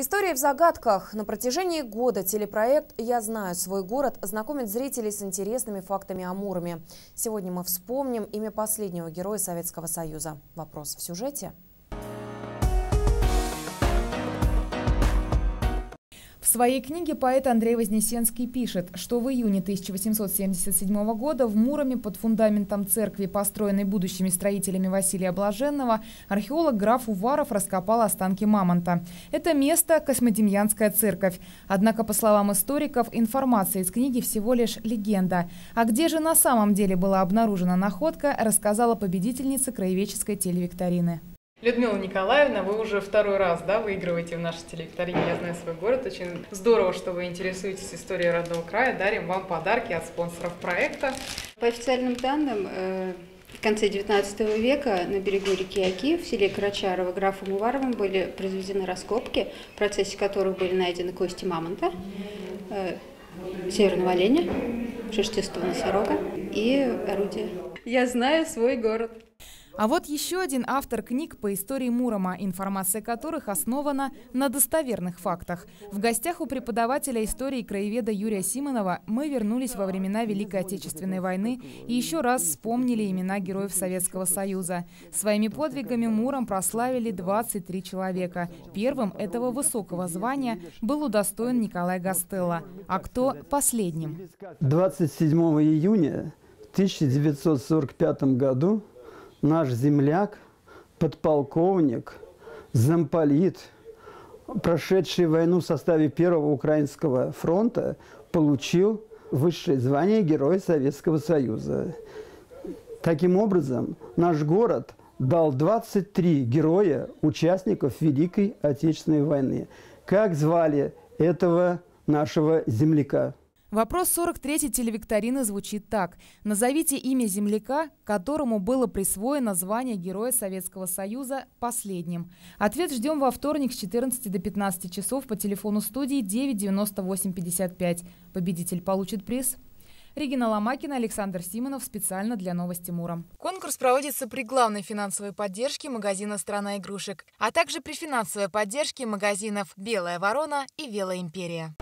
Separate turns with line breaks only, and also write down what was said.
Истории в загадках. На протяжении года телепроект «Я знаю свой город» знакомит зрителей с интересными фактами о Муроме. Сегодня мы вспомним имя последнего героя Советского Союза. Вопрос в сюжете.
В своей книге поэт Андрей Вознесенский пишет, что в июне 1877 года в Муроме под фундаментом церкви, построенной будущими строителями Василия Блаженного, археолог граф Уваров раскопал останки мамонта. Это место – Космодемьянская церковь. Однако, по словам историков, информация из книги всего лишь легенда. А где же на самом деле была обнаружена находка, рассказала победительница краеведческой телевикторины.
Людмила Николаевна, вы уже второй раз да, выигрываете в нашей телевикторине «Я знаю свой город». Очень здорово, что вы интересуетесь историей родного края. Дарим вам подарки от спонсоров проекта.
По официальным данным, э, в конце XIX века на берегу реки Оки в селе Карачарово графом Уваровым были произведены раскопки, в процессе которых были найдены кости мамонта, э, северного оленя, шерстистого носорога и орудия. Я знаю свой город.
А вот еще один автор книг по истории Мурома, информация которых основана на достоверных фактах. В гостях у преподавателя истории краеведа Юрия Симонова мы вернулись во времена Великой Отечественной войны и еще раз вспомнили имена героев Советского Союза. Своими подвигами Муром прославили 23 человека. Первым этого высокого звания был удостоен Николай Гастелло. А кто последним?
27 июня 1945 году наш земляк, подполковник, замполит, прошедший войну в составе Первого Украинского фронта, получил высшее звание Героя Советского Союза. Таким образом, наш город дал 23 героя, участников Великой Отечественной войны. Как звали этого нашего земляка?
Вопрос 43-й телевикторины звучит так. Назовите имя земляка, которому было присвоено звание Героя Советского Союза последним. Ответ ждем во вторник с 14 до 15 часов по телефону студии 99855. Победитель получит приз. Регина Ломакина, Александр Симонов специально для новости Мура. Конкурс проводится при главной финансовой поддержке магазина «Страна игрушек», а также при финансовой поддержке магазинов «Белая ворона» и «Велоимперия».